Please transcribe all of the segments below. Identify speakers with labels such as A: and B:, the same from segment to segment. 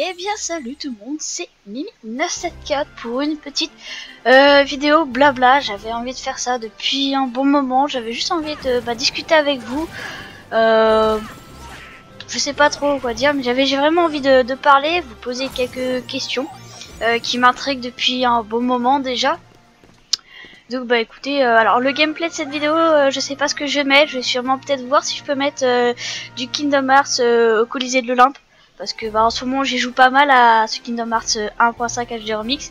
A: Eh bien salut tout le monde, c'est Mimi974 pour une petite euh, vidéo blabla. J'avais envie de faire ça depuis un bon moment, j'avais juste envie de bah, discuter avec vous. Euh, je sais pas trop quoi dire, mais j'avais vraiment envie de, parler, vous poser quelques questions euh, qui m'intriguent depuis un bon moment déjà. Donc bah écoutez, alors le gameplay de cette vidéo, je sais pas ce que je vais mettre, je vais sûrement peut-être voir si je peux mettre du Kingdom Hearts au Colisée de l'Olympe. Parce que bah, en ce moment j'y joue pas mal à ce Kingdom Hearts 1.5 HD Remix.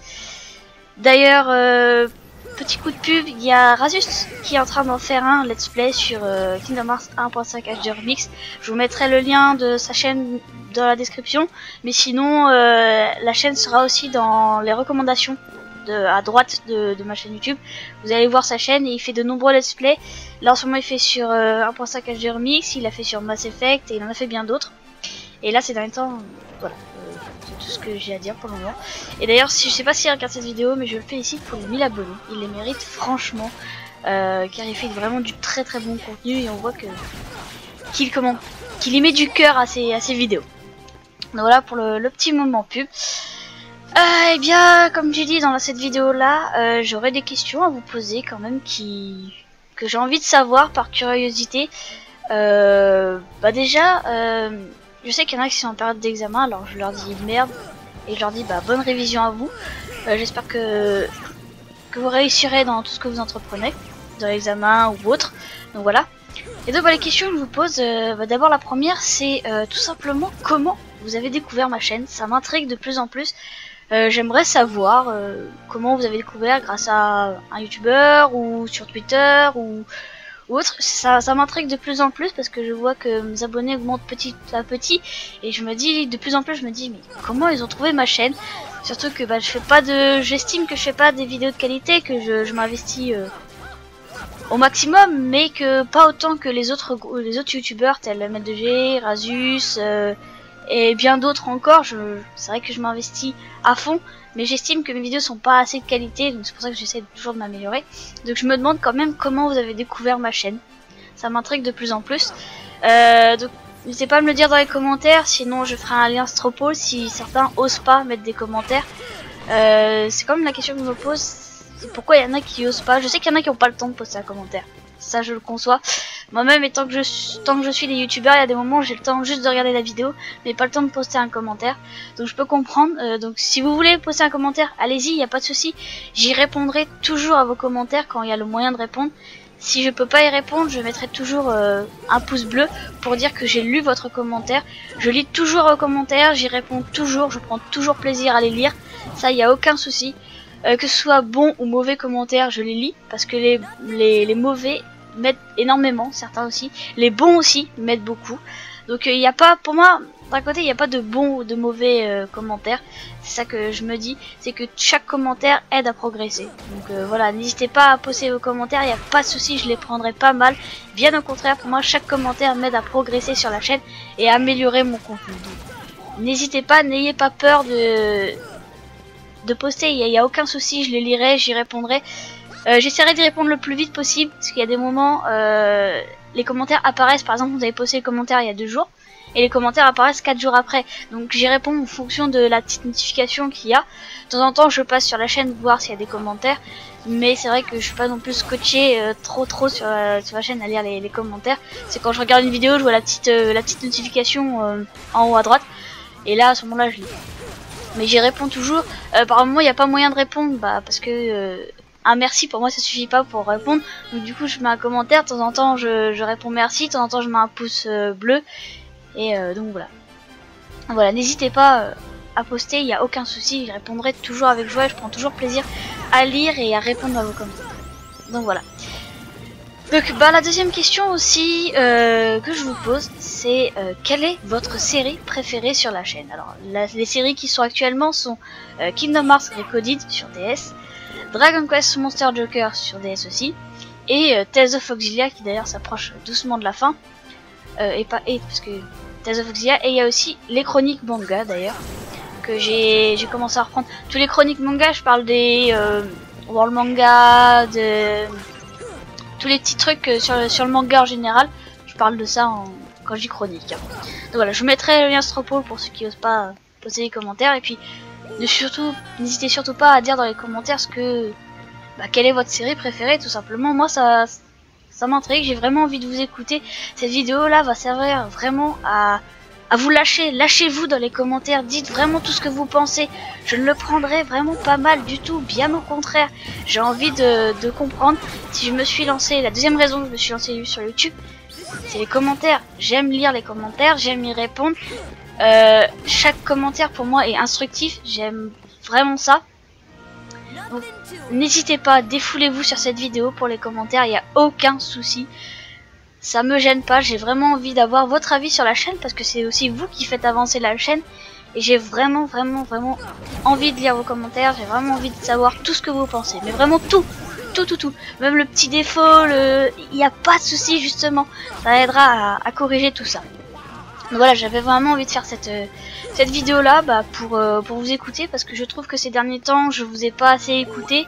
A: D'ailleurs, euh, petit coup de pub, il y a Razus qui est en train d'en faire un let's play sur euh, Kingdom Hearts 1.5 HD Remix. Je vous mettrai le lien de sa chaîne dans la description. Mais sinon, euh, la chaîne sera aussi dans les recommandations à droite de, de, ma chaîne YouTube. Vous allez voir sa chaîne et il fait de nombreux let's play. Là en ce moment il fait sur 1.5 HD Remix, il a fait sur Mass Effect et il en a fait bien d'autres. Et là, ces derniers temps, voilà, euh, c'est tout ce que j'ai à dire pour le moment. Et d'ailleurs, si je sais pas s'il regarde cette vidéo, mais je le félicite pour les 1000 abonnés. Il les mérite franchement, euh, car il fait vraiment du très très bon contenu et on voit que qu'il comment qu'il y met du cœur à ses, à ses vidéos. Donc voilà pour le, petit moment pub. Euh, eh bien, comme j'ai dit dans cette vidéo là, euh, j'aurais des questions à vous poser quand même qui que j'ai envie de savoir par curiosité. Euh, bah déjà, je sais qu'il y en a qui sont en période d'examen, alors je leur dis merde et je leur dis bah bonne révision à vous. Euh, j'espère que vous réussirez dans tout ce que vous entreprenez, dans l'examen ou autre. Donc voilà. Et donc bah, les questions que je vous pose, euh, bah, d'abord la première c'est euh, tout simplement comment vous avez découvert ma chaîne? Ça m'intrigue de plus en plus. J'aimerais savoir comment vous avez découvert grâce à un youtubeur ou sur Twitter ou autre. Ça, ça m'intrigue de plus en plus parce que je vois que mes abonnés augmentent petit à petit et je me dis de plus en plus, je me dis mais comment ils ont trouvé ma chaîne? Surtout que bah, je fais pas de, j'estime que je fais pas des vidéos de qualité, que je, m'investis euh, au maximum, mais que pas autant que les autres les autres youtubeurs tels Med2G, Razus euh, et bien d'autres encore. C'est vrai que je m'investis à fond, mais j'estime que mes vidéos sont pas assez de qualité, donc c'est pour ça que j'essaie toujours de m'améliorer. Donc je me demande quand même comment vous avez découvert ma chaîne. Ça m'intrigue de plus en plus. Euh, donc n'hésitez pas à me le dire dans les commentaires, sinon je ferai un lien Stropole si certains osent pas mettre des commentaires. Euh, c'est comme la question que je me pose, pourquoi il y en a qui osent pas? Je sais qu'il y en a qui ont pas le temps de poster un commentaire ça je le conçois. Moi-même, et tant que je, tant que je suis des youtubeurs, il y a des moments où j'ai le temps juste de regarder la vidéo, mais pas le temps de poster un commentaire. Donc je peux comprendre. Euh, donc si vous voulez poster un commentaire, allez-y, il n'y a pas de souci. J'y répondrai toujours à vos commentaires quand il y a le moyen de répondre. Si je peux pas y répondre, je mettrai toujours euh, un pouce bleu pour dire que j'ai lu votre commentaire. Je lis toujours vos commentaires, j'y réponds toujours, je prends toujours plaisir à les lire. Ça, il n'y a aucun souci. Euh, que ce soit bon ou mauvais commentaires, je les lis parce que les, les, les mauvais m'aident énormément, certains aussi. Les bons aussi m'aident beaucoup. Donc il euh, n'y a pas, pour moi, d'un côté, il n'y a pas de bons ou de mauvais euh, commentaires. C'est ça que je me dis, c'est que chaque commentaire aide à progresser. Donc voilà, n'hésitez pas à poster vos commentaires, il n'y a pas de souci, je les prendrai pas mal. Bien au contraire, pour moi, chaque commentaire m'aide à progresser sur la chaîne et à améliorer mon contenu. N'hésitez pas, n'ayez pas peur de de poster, il n'y a, aucun souci, je les lirai, j'y répondrai. Euh, j'essaierai d'y répondre le plus vite possible, parce qu'il y a des moments, euh, les commentaires apparaissent, par exemple vous avez posté le commentaire il y a deux jours, et les commentaires apparaissent quatre jours après. Donc j'y réponds en fonction de la petite notification qu'il y a. De temps en temps je passe sur la chaîne voir s'il y a des commentaires, mais c'est vrai que je suis pas non plus scotché euh, trop trop sur, sur, la chaîne à lire les, commentaires. C'est quand je regarde une vidéo, je vois la petite, la petite notification en haut à droite, et là à ce moment là je lis mais j'y réponds toujours. Euh, par moment, il n'y a pas moyen de répondre, bah parce que euh, un merci pour moi ça suffit pas pour répondre. Donc du coup, je mets un commentaire, de temps en temps je, réponds merci, de temps en temps je mets un pouce euh, bleu. Et donc voilà. Voilà, n'hésitez pas à poster, il n'y a aucun souci, je répondrai toujours avec joie, je prends toujours plaisir à lire et à répondre à vos commentaires. Donc voilà. Donc bah la deuxième question aussi euh, que je vous pose c'est euh, quelle est votre série préférée sur la chaîne? Alors les séries qui sont actuellement sont euh, Kingdom Hearts Recoded sur DS, Dragon Quest Monster Joker sur DS aussi, et Tales of Auxilia qui d'ailleurs s'approche doucement de la fin, et pas et parce que Tales of Auxilia, et il y a aussi les chroniques manga d'ailleurs, que j'ai commencé à reprendre. Tous les chroniques manga je parle des World Manga, de tous les petits trucs euh, sur, le manga en général. Je parle de ça en, quand j'y chronique. Donc voilà, je vous mettrai le lien Stropole pour ceux qui osent pas poser des commentaires et puis surtout n'hésitez surtout pas à dire dans les commentaires ce que bah, quelle est votre série préférée tout simplement. Moi ça ça m'intrigue, j'ai vraiment envie de vous écouter. Cette vidéo là va servir vraiment à à vous lâcher, lâchez-vous dans les commentaires, dites vraiment tout ce que vous pensez. Je ne le prendrai vraiment pas mal du tout, bien au contraire. J'ai envie de, de, comprendre si je me suis lancé, la deuxième raison que je me suis lancé sur YouTube, c'est les commentaires. J'aime lire les commentaires, j'aime y répondre. Euh, chaque commentaire pour moi est instructif, j'aime vraiment ça. Donc n'hésitez pas, défoulez-vous sur cette vidéo pour les commentaires, il n'y a aucun souci. Ça me gêne pas, j'ai vraiment envie d'avoir votre avis sur la chaîne parce que c'est aussi vous qui faites avancer la chaîne. Et j'ai vraiment vraiment vraiment envie de lire vos commentaires, j'ai vraiment envie de savoir tout ce que vous pensez, mais vraiment tout, tout tout tout, même le petit défaut, il n'y a pas de souci justement, ça aidera à, corriger tout ça. Donc voilà, j'avais vraiment envie de faire cette, euh, vidéo là bah, pour, euh, pour vous écouter parce que je trouve que ces derniers temps je vous ai pas assez écouté,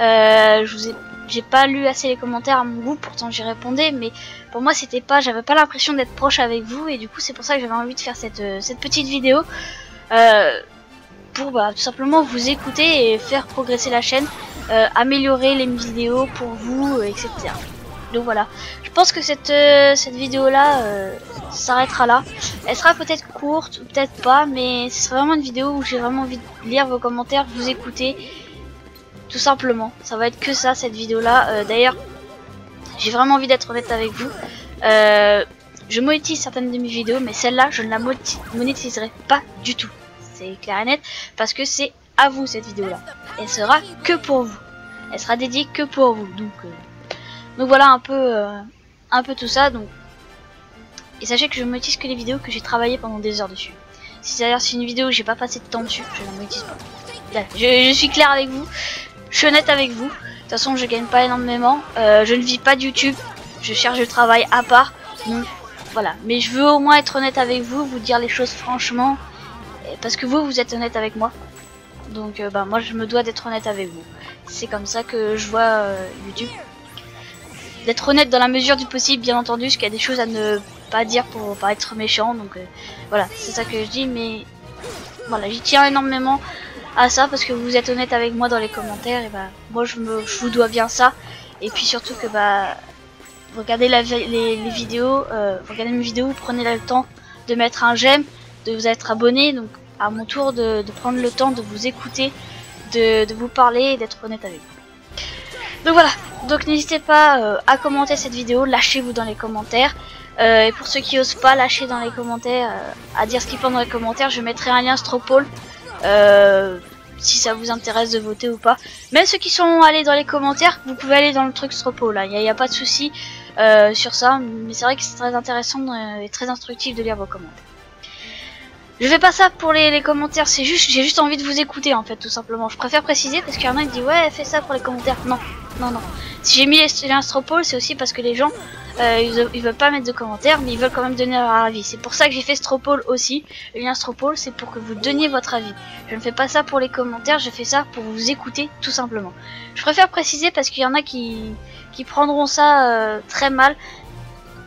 A: euh, je vous ai j'ai pas lu assez les commentaires à mon goût, pourtant j'y répondais, mais pour moi c'était pas, j'avais pas l'impression d'être proche avec vous, et du coup c'est pour ça que j'avais envie de faire cette, petite vidéo, pour bah, tout simplement vous écouter et faire progresser la chaîne, améliorer les vidéos pour vous, etc. Donc voilà, je pense que cette, cette vidéo là s'arrêtera là. Elle sera peut-être courte, ou peut-être pas, mais ce sera vraiment une vidéo où j'ai vraiment envie de lire vos commentaires, vous écouter, tout simplement. Ça va être que ça cette vidéo là. Euh, d'ailleurs, j'ai vraiment envie d'être honnête avec vous. Euh, je monétise certaines de mes vidéos, mais celle-là, je ne la monétiserai pas du tout. C'est clair et net, parce que c'est à vous cette vidéo-là. Elle sera que pour vous. Elle sera dédiée que pour vous. Donc, euh, donc voilà un peu, un peu tout ça. Donc, et sachez que je monétise que les vidéos que j'ai travaillé pendant des heures dessus. Si d'ailleurs c'est une vidéo où j'ai pas passé de temps dessus, je la monétise pas. je suis clair avec vous. Je suis honnête avec vous. De toute façon, je gagne pas énormément. Euh, je ne vis pas de YouTube. Je cherche du travail à part. Voilà. Mais je veux au moins être honnête avec vous, vous dire les choses franchement. Parce que vous, vous êtes honnête avec moi. Donc, euh, bah, moi, je me dois d'être honnête avec vous. C'est comme ça que je vois euh, YouTube. D'être honnête dans la mesure du possible, bien entendu, parce qu'il y a des choses à ne pas dire pour pas être méchant. Donc, voilà, c'est ça que je dis. Mais voilà, j'y tiens énormément à ça parce que vous êtes honnête avec moi dans les commentaires et bah moi je me je vous dois bien ça et puis surtout que bah regardez la, les, vidéos euh, regardez mes vidéos prenez le temps de mettre un j'aime de vous être abonné donc à mon tour de, prendre le temps de vous écouter de, de vous parler et d'être honnête avec vous donc voilà donc n'hésitez pas euh, à commenter cette vidéo lâchez-vous dans les commentaires euh, et pour ceux qui osent pas lâcher dans les commentaires euh, à dire ce qu'ils pensent dans les commentaires je mettrai un lien Stropole euh, si ça vous intéresse de voter ou pas. Même ceux qui sont allés dans les commentaires, vous pouvez aller dans le truc Stropo là, il n'y a, pas de souci euh, sur ça, mais c'est vrai que c'est très intéressant euh, et très instructif de lire vos commentaires. Je fais pas ça pour les, commentaires, c'est juste, j'ai juste envie de vous écouter en fait, tout simplement. Je préfère préciser parce qu'il y en a qui disent ouais, fais ça pour les commentaires. Non, non, non. Si j'ai mis les liens c'est aussi parce que les gens, euh, ils, veulent pas mettre de commentaires, mais ils veulent quand même donner leur avis. C'est pour ça que j'ai fait Stropole aussi. Le lien Stropole, c'est pour que vous donniez votre avis. Je ne fais pas ça pour les commentaires, je fais ça pour vous écouter, tout simplement. Je préfère préciser parce qu'il y en a qui, qui prendront ça euh, très mal.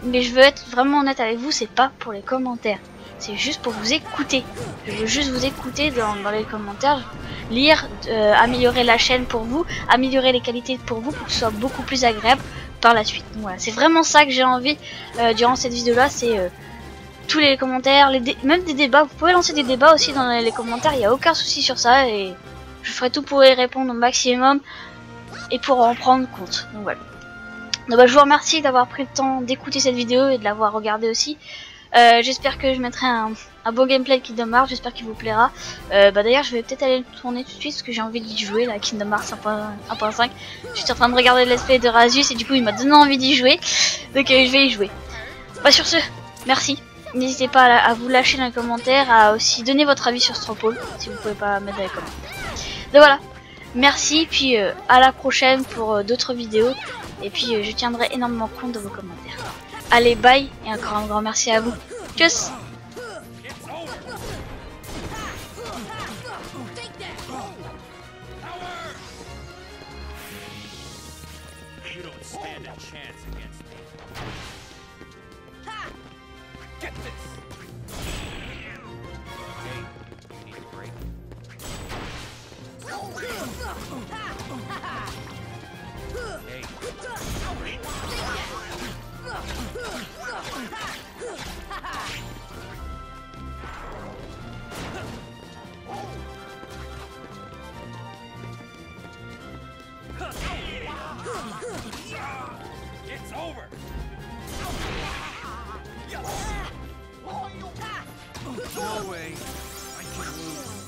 A: Mais je veux être vraiment honnête avec vous, c'est pas pour les commentaires c'est juste pour vous écouter. Je veux juste vous écouter dans, les commentaires, lire, euh, améliorer la chaîne pour vous, améliorer les qualités pour vous pour que ce soit beaucoup plus agréable par la suite. Voilà, c'est vraiment ça que j'ai envie euh, durant cette vidéo là, c'est euh, tous les commentaires, même des débats. Vous pouvez lancer des débats aussi dans les commentaires, il n'y a aucun souci sur ça et je ferai tout pour y répondre au maximum et pour en prendre compte. Donc voilà. Donc, bah, je vous remercie d'avoir pris le temps d'écouter cette vidéo et de l'avoir regardée aussi. Euh, j'espère que je mettrai un, beau gameplay de Kingdom Hearts, j'espère qu'il vous plaira. Euh, bah d'ailleurs je vais peut-être aller le tourner tout de suite parce que j'ai envie d'y jouer là, Kingdom Hearts 1.5. Je suis en train de regarder l'esprit de Razus et du coup il m'a donné envie d'y jouer. Donc euh, je vais y jouer. Bah sur ce, merci. N'hésitez pas à, vous lâcher dans les commentaires, à aussi donner votre avis sur Stropole si vous pouvez pas mettre dans les commentaires. Donc voilà, merci, puis à la prochaine pour d'autres vidéos. Et puis je tiendrai énormément compte de vos commentaires. Allez, bye et encore un grand merci à vous. Tchuss
B: It's over. No way. I can lose.